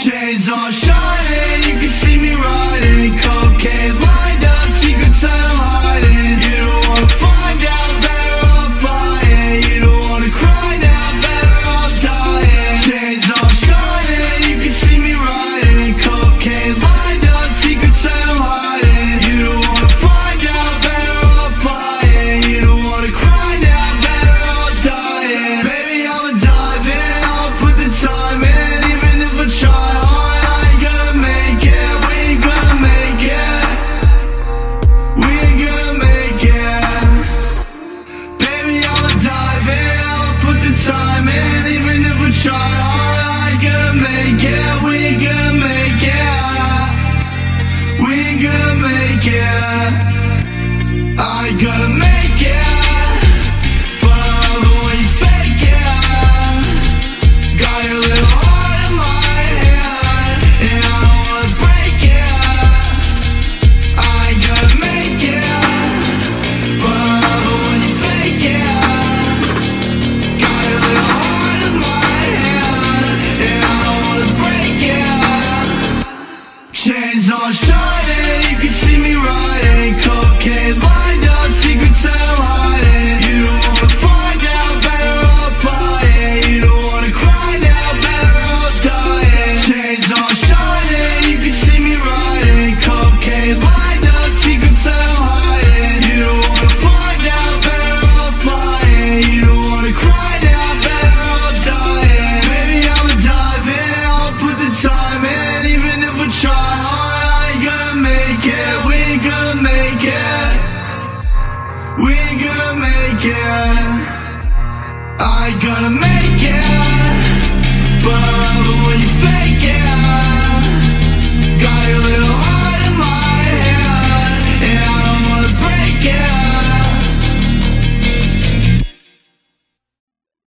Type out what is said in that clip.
Chains on shining, you can see me riding. Cocaine even if I try I gonna make it. We make it. We make it. Make it. Chains on shining, you can see me riding. Cocaine lined up, secrets that I'm hiding. You don't wanna find out, better off lying. You don't wanna cry now, better off dying. Chains on shining, you can see me riding. Cocaine lined up, secrets that I'm hiding. You don't wanna find out, better off lying. You don't wanna cry now, better off dying. Baby, I'ma dive in, I'll put the time in, even if I try gonna make it. We gonna make it. I gonna make it. But when you fake it.